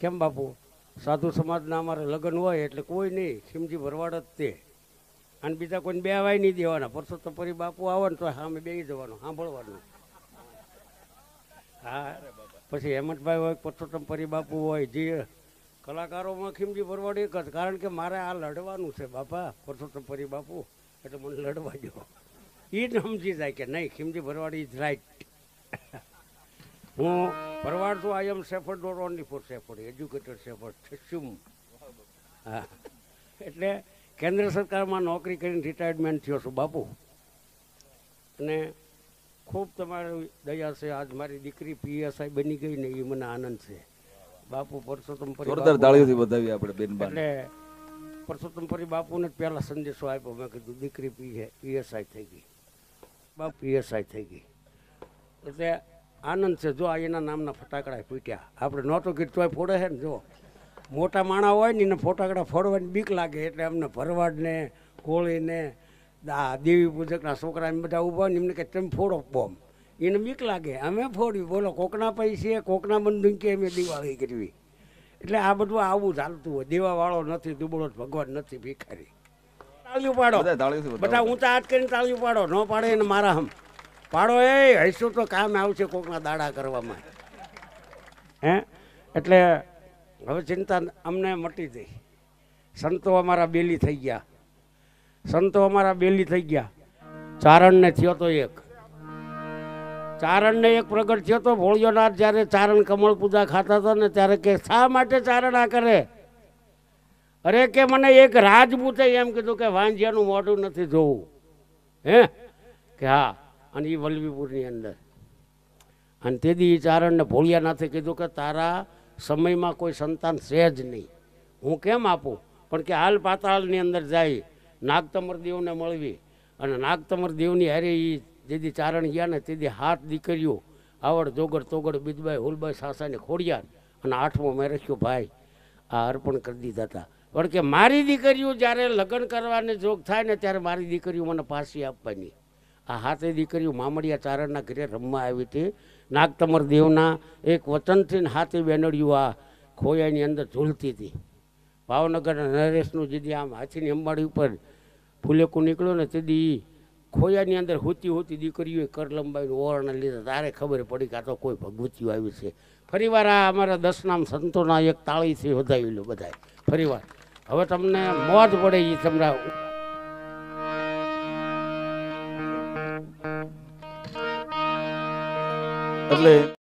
કેમ બાપુ? સાધુ સમાજના અમારે લગ્ન હોય એટલે કોઈ નહીં ખીમજી ભરવાડ જ તે. અને બીજા કોઈને બે વાય નહીં દેવાના. પરસોત્તમ પરી બાપુ આવે ને તો સામે બે જવાનું, સાંભળવાનું. હા, પછી હેમંતભાઈ હોય, પરસોત્તમ પરી બાપુ હોય, જે કલાકારોમાં ખીમજી ભરવાડ એક જ. કારણ કે મારે આ લડવાનું છે બાપા, પરસોત્તમ પરી બાપુ. એટલે મને લડવા દો. એ જ સમજી જાય કે નહીં ખીમજી ભરવાડ ઇઝ રાઈટ હું ભરવાડ તો I am shepherd not only for shepherd educated shepherd થસ્યુમ હા. એટલે કેન્દ્ર સરકારમાં નોકરી કરીને રિટાયરમેન્ટ થયો છું બાપુ. અને ખૂબ તમારી દયા છે આજ મારી દીકરી પીએસઆઈ બની ગઈ ને એ મને આનંદ છે. બાપુ પરસોત્તમ પરી જોરદાર તાળીઓથી વધાવી આપણે બેન એટલે પરસોત્તમ પરી બાપુને પહેલા સંદેશો આપ્યો મેં કીધું દીકરી પી પીએસઆઈ થઈ ગઈ. બાપ પીએસઆઈ થઈ ગઈ. એટલે આનંદ છે. જો આ એના નામના ફટાકડા ફૂટ્યા. આપણે નહોતો કીધું તોય ફોડે છે ને જો. મોટા માણા હોય ને એને ફટાકડા ફોડવાની બીક લાગે. એટલે અમને ભરવાડને કોળીને આ દેવી પૂજકના છોકરા એમ બધા ઊભા ને એમને કે તમે ફોડો બોમ્બ એને બીક લાગે. અમે ફોડ્યું. બોલો કોકના પૈસે કોકના બંધુકે અમે દિવાળી કરવી? એટલે આ બધું આવું ચાલતું હોય. દેવાવાળો નથી દુબળો ભગવાન નથી ભિખારી. તાળીઓ પાડો. બધા બધા. ઊંચા હાથ કરીને તાળીઓ પાડો. ન પાડે એને મારા હમ. પાડો એ હૈસું તો કામ આવશે કોકના દાડા કરવામાં. હે? એટલે હવે ચિંતા અમને મટી ગઈ સંતો અમારા બેલી થઈ ગયા. સંતો અમારા બેલી થઈ ગયા. ચારણને થયો તો એક. ચારણને એક પ્રગટ થયો તો ભોળિયોનાથ જ્યારે ચારણ કમળ પૂજા ખાતા હતા ને ત્યારે કે, શા માટે ચારણ આ કરે? અરે કે મને એક રાજપૂતે એમ કીધું કે વાંજિયાનું મોઢું નથી જોવું. હે? કે હા. અને એ વલ્લભીપુરની અંદર. અને તે એ ચારણને ભોળિયાનાથે કીધું કે તારા સમયમાં કોઈ સંતાન છે જ નહીં. હું કેમ આપું? પણ કે હાલ પાતાળની અંદર જાય, નાગતમર દેવને મળવી. અને નાગતમર દેવની હારે એ જેથી ચારણ ગયા ને તેથી હાથ દીકરીઓ આવડ જોગડ તોગડ બીજબાઈ હુલબાઈ સાસાને ખોડિયાર અને આઠમો મેં રખ્યો ભાઈ. આ અર્પણ કરી દીધા હતા. પણ કે મારી દીકરીઓ જ્યારે લગ્ન કરવાને જોગ થાય ને ત્યારે મારી દીકરીઓ મને પાછી આપવાની. આ હાથે દીકરીઓ મામડિયા તારણના ઘરે રમવા આવી હતી. નાગતમર દેવના એક વચનથી હાથે બેનડીઓ આ ખોયાની અંદર ઝૂલતી હતી. ભાવનગરના નરેશનું જેથી આમ હાથીની અંબાડી ઉપર ફૂલેકું નીકળ્યો ને તેથી ખોયાની અંદર હોતી હોતી દીકરીઓએ કર લંબાઈને ઓરણે લીધા. તારે ખબર પડી કે તો કોઈ ભગવતીઓ આવી છે. ફરીવાર આ અમારા દસનામ સંતોના એક તાળીથી વધાવી લો બધાય. ફરીવાર. હવે તમને મોજ પડે એ તમને એટલે